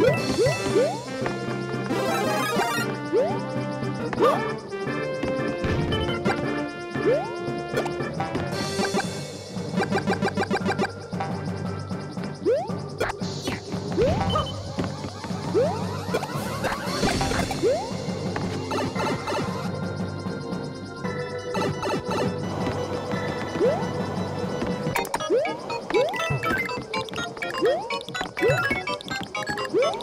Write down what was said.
Música